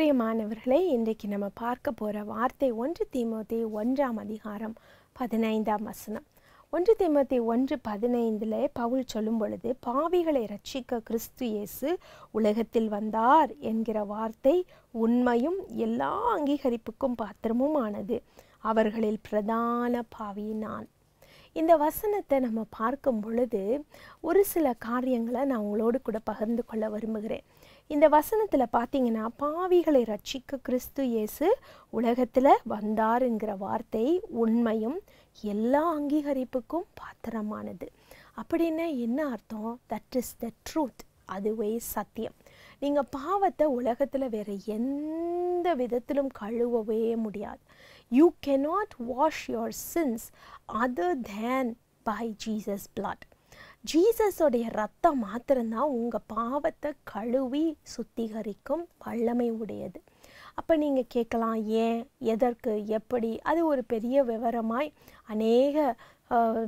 இன்றைக்கு நம்ம பார்க்க போகிற வார்த்தை ஒன்று திமுத்தி ஒன்றாம் அதிகாரம் பதினைந்தாம் வசனம். ஒன்று தீமோத்தே ஒன்று பதினைந்தில் பவுல் சொல்லும் பொழுது பாவிகளை ரட்சிக்க கிறிஸ்து இயேசு உலகத்தில் வந்தார் என்கிற வார்த்தை உண்மையும் எல்லா அங்கீகரிப்புக்கும் பாத்திரமும் ஆனது அவர்களில் பிரதான பாவி நான். இந்த வசனத்தை நம்ம பார்க்கும் பொழுது ஒரு சில காரியங்களை நான் உங்களோடு கூட பகிர்ந்து கொள்ள விரும்புகிறேன். இந்த வசனத்தில் பார்த்தீங்கன்னா பாவிகளை ரட்சிக்க கிறிஸ்து இயேசு உலகத்தில் வந்தார் என்கிற வார்த்தை உண்மையும் எல்லா அங்கீகரிப்புக்கும் பாத்திரமானது. அப்படின்னா என்ன அர்த்தம்? தட் இஸ் த ட்ரூத் அதுவே சத்தியம். நீங்கள் பாவத்தை உலகத்தில் வேறு எந்த விதத்திலும் கழுவவே முடியாது. You cannot wash your sins other than by Jesus blood ஜீசஸோடைய ரத்தம் மாத்திரம்தான் உங்கள் பாவத்தை கழுவி சுத்திகரிக்கும் வல்லமை உடையது. அப்போ நீங்கள் கேட்கலாம் ஏன் எதற்கு எப்படி? அது ஒரு பெரிய விவரமாய் அநேக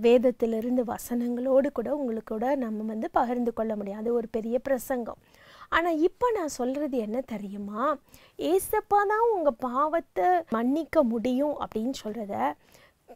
வேதத்திலிருந்து வசனங்களோடு கூட உங்களுக்கு கூட நம்ம வந்து பகிர்ந்து கொள்ள முடியும். அது ஒரு பெரிய பிரசங்கம். ஆனால் இப்போ நான் சொல்கிறது என்ன தெரியுமா? ஏசப்பா தான் உங்கள் பாவத்தை மன்னிக்க முடியும் அப்படின்னு சொல்கிறத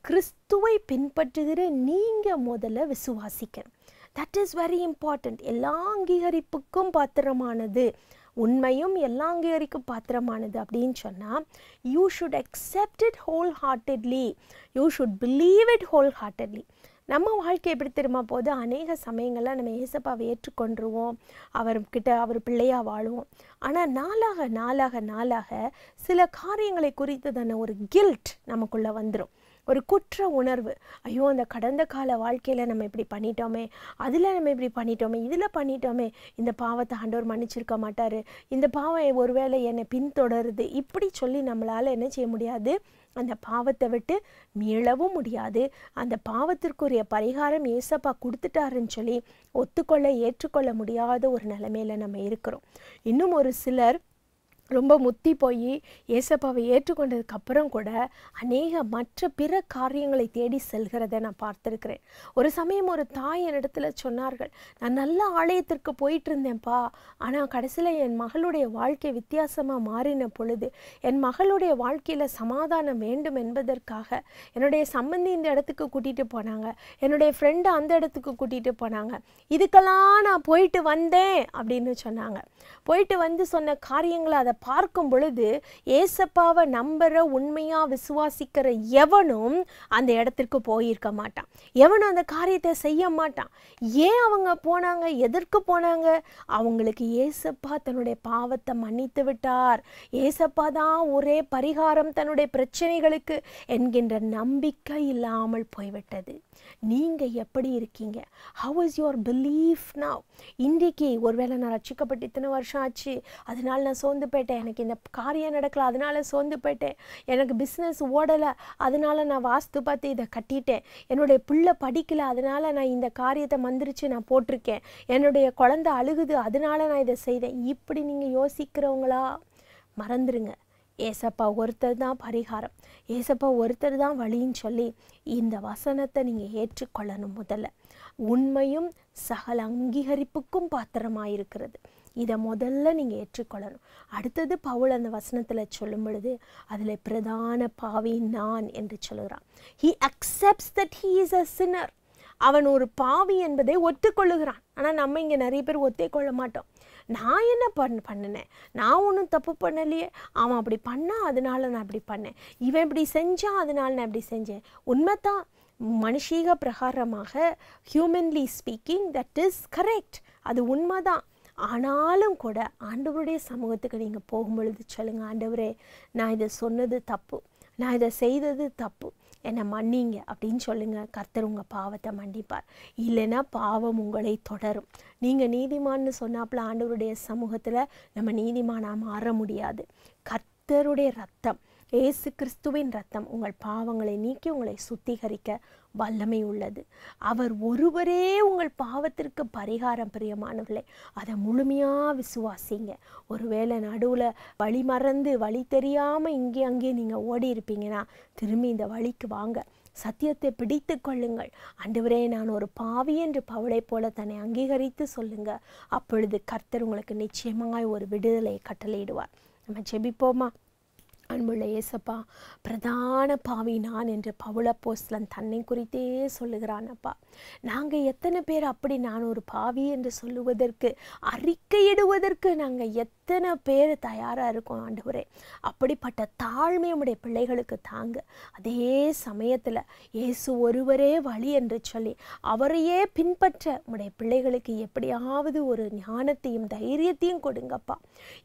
கிறிஸ்துவை பின்பற்றுகிற நீங்கள் முதல்ல விசுவாசிக்கணும். தட் இஸ் வெரி இம்பார்ட்டண்ட் எல்லா அங்கீகரிப்புக்கும் பாத்திரமானது. உண்மையும் எல்லா அங்கீகரிக்கும் பாத்திரமானது அப்படின்னு சொன்னால் you should accept it wholeheartedly you should believe it wholeheartedly நம்ம வாழ்க்கை எப்படி தெரியுமா போது அநேக சமயங்களில் நம்ம ஏசப்பாவை ஏற்றுக்கொண்டுருவோம். அவர்கிட்ட அவர் பிள்ளையாக வாழுவோம். ஆனால் நாளாக நாளாக நாளாக சில காரியங்களை குறித்து தானே ஒரு கில்ட் நமக்குள்ளே வந்துடும் ஒரு குற்ற உணர்வு. ஐயோ அந்த கடந்த கால வாழ்க்கையில் நம்ம இப்படி பண்ணிட்டோமே அதில் நம்ம இப்படி பண்ணிட்டோமே இதில் பண்ணிட்டோமே இந்த பாவத்தை ஆண்டவர் மன்னிச்சிருக்க மாட்டார். இந்த பாவம் ஒருவேளை என்னை பின்தொடருது. இப்படி சொல்லி நம்மளால் என்ன செய்ய முடியாது? அந்த பாவத்தை விட்டு மீளவும் முடியாது. அந்த பாவத்திற்குரிய பரிகாரம் ஏசப்பா கொடுத்துட்டாருன்னு சொல்லி ஒத்துக்கொள்ள ஏற்றுக்கொள்ள முடியாத ஒரு நிலைமையில் நம்ம இருக்கிறோம். இன்னும் ஒரு சிலர் ரொம்ப முத்தி போய் ஏசப்பாவை ஏற்றுக்கொண்டதுக்கப்புறம் கூட அநேக மற்ற பிற காரியங்களை தேடி செல்கிறதை நான் பார்த்துருக்கிறேன். ஒரு சமயம் ஒரு தாய் என்னிடத்துல சொன்னார்கள் நான் நல்ல ஆலயத்திற்கு போயிட்டு இருந்தேன்ப்பா ஆனால் கடைசியில் என் மகளுடைய வாழ்க்கை வித்தியாசமாக மாறின பொழுது என் மகளுடைய வாழ்க்கையில் சமாதானம் வேண்டும் என்பதற்காக என்னுடைய சம்பந்தி இந்த இடத்துக்கு கூட்டிகிட்டு போனாங்க. என்னுடைய ஃப்ரெண்டு அந்த இடத்துக்கு கூட்டிகிட்டு போனாங்க. இதுக்கெல்லாம் நான் போயிட்டு வந்தேன் அப்படின்னு சொன்னாங்க. போயிட்டு வந்து சொன்ன காரியங்களை அதை பார்க்கும் பொழுது ஏசப்பாவை நம்புற உண்மையாக விசுவாசிக்கிற எவனும் அந்த இடத்திற்கு போயிருக்க மாட்டான். எவனும் அந்த காரியத்தை செய்ய மாட்டான். ஏன் அவங்க போனாங்க? எதற்கு போனாங்க? அவங்களுக்கு ஏசப்பா தன்னுடைய பாவத்தை மன்னித்து விட்டார். ஏசப்பா தான் ஒரே பரிகாரம் தன்னுடைய பிரச்சனைகளுக்கு என்கின்ற நம்பிக்கை இல்லாமல் போய்விட்டது. நீங்க எப்படி இருக்கீங்க? How is your belief now இன்றைக்கு ஒருவேளை நான் ரட்சிக்கப்பட்டு இத்தனை வருஷம் ஆச்சு. அதனால நான் சோர்ந்து போயிட்டேன். எனக்கு இந்த காரியம் நடக்கல அதனால சோர்ந்து போயிட்டேன். எனக்கு பிஸ்னஸ் ஓடலை அதனால நான் வாஸ்து பார்த்து இதை கட்டிட்டேன். என்னுடைய பிள்ளை படிக்கல அதனால நான் இந்த காரியத்தை மந்திரிச்சு நான் போட்டிருக்கேன். என்னுடைய குழந்தை அழுகுது அதனால நான் இதை செய்தேன். இப்படி நீங்கள் யோசிக்கிறவங்களா மறந்துடுங்க ஏசப்பா ஒருத்தர் தான் பரிகாரம். ஏசப்பா ஒருத்தர் தான் வழின்னு சொல்லி இந்த வசனத்தை நீங்கள் ஏற்றுக்கொள்ளணும் முதல்ல. உண்மையும் சகல அங்கீகரிப்புக்கும் பாத்திரமாயிருக்கிறது. இதை முதல்ல நீங்கள் ஏற்றுக்கொள்ளணும். அடுத்தது பவுல் அந்த வசனத்தில் சொல்லும் பொழுது அதில் பிரதான பாவி நான் என்று சொல்லுகிறான். He accepts that he is a sinner அவன் ஒரு பாவி என்பதை ஒத்துக்கொள்ளுகிறான். ஆனால் நம்ம இங்கே நிறைய பேர் ஒத்திக்கொள்ள மாட்டோம். நான் என்ன பண் பண்ணினேன்? நான் ஒன்றும் தப்பு பண்ணலையே. அவன் அப்படி பண்ணால் அதனால நான் அப்படி பண்ணேன். இவன் இப்படி செஞ்சான் அதனால நான் இப்படி செஞ்சேன். உண்மைத்தான் மனுஷீக பிரகாரமாக humanly speaking that is correct அது உண்மைதான். ஆனாலும் கூட ஆண்டவருடைய சமூகத்துக்கு நீங்கள் போகும்பொழுது சொல்லுங்கள் ஆண்டவரே நான் இதை சொன்னது தப்பு. நான் இதை செய்தது தப்பு. என்னை மன்னிங்க. அப்படின்னு சொல்லுங்கள் கர்த்தர் உங்கள் பாவத்தை மன்னிப்பார். இல்லைன்னா பாவம் உங்களை தொடரும். நீங்கள் நீதிமான்னு சொன்னாப்புல ஆண்டவருடைய சமூகத்தில் நம்ம நீதிமானாக மாற முடியாது. கர்த்தருடைய ரத்தம் ஏசு கிறிஸ்துவின் ரத்தம் உங்கள் பாவங்களை நீக்கி உங்களை சுத்திகரிக்க வல்லமை உள்ளது. அவர் ஒருவரே உங்கள் பாவத்திற்கு பரிகாரம் பிரியமானவர்களே. அதை முழுமையாக விசுவாசிங்க. ஒருவேளை நடுவில் வழி மறந்து வழி தெரியாமல் இங்கே அங்கேயே நீங்கள் ஓடி இருப்பீங்கன்னா திரும்பி இந்த வழிக்கு வாங்க. சத்தியத்தை பிடித்து கொள்ளுங்கள். அன்றுவரே நான் ஒரு பாவி என்று பவுளை போல தன்னை அங்கீகரித்து சொல்லுங்க. அப்பொழுது கர்த்தர் உங்களுக்கு நிச்சயமாய் ஒரு விடுதலை கட்டளையிடுவார். நம்ம ஜெபிப்போமா? அன்புள்ள இயேசப்பா பிரதான பாவி நான் என்று பவுளப்போஸ்லன் தன்னை குறித்தே சொல்லுகிறான் அப்பா. நாங்கள் எத்தனை பேர் அப்படி நான் ஒரு பாவி என்று சொல்லுவதற்கு அறிக்கையிடுவதற்கு நாங்கள் எத்தனை பேர் தயாராக இருக்கும் ஆண்டவரே? அப்படிப்பட்ட தாழ்மை உடைய பிள்ளைகளுக்கு தாங்க. அதே சமயத்தில் இயேசு ஒருவரே வழி என்று சொல்லி அவரையே பின்பற்ற உடைய பிள்ளைகளுக்கு எப்படியாவது ஒரு ஞானத்தையும் தைரியத்தையும் கொடுங்கப்பா.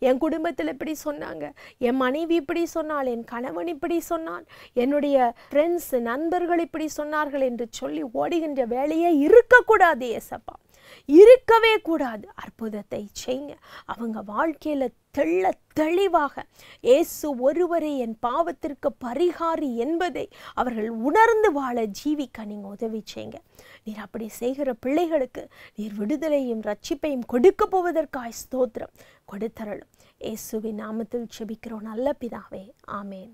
என் குடும்பத்தில் இப்படி சொன்னாங்க. என் மனைவி இப்படி சொன்னால் என் கணவன் இப்படி சொன்னான். என்னுடைய ஃப்ரெண்ட்ஸ் நண்பர்கள் இப்படி சொன்னார்கள் என்று சொல்லி ஓடுகின்ற வேலையே இருக்கக்கூடாது ஏசப்பா இருக்கவே கூடாது. அற்புதத்தை செய்யுங்க அவங்க வாழ்க்கையில தெள்ள தெளிவாக இயேசு ஒருவரே என் பாவத்திற்கு பரிகாரி என்பதை அவர்கள் உணர்ந்து வாழ ஜீவிக்க நீங்க உதவி செய்யுங்க. நீர் அப்படி செய்கிற பிள்ளைகளுக்கு நீர் விடுதலையும் ரட்சிப்பையும் கொடுக்க போவதற்காய் ஸ்தோத்திரம். கொடுத்தரலும் இயேசுவின் நாமத்தில் செபிக்கிறோம். நல்ல பிதாவே. ஆமேன்.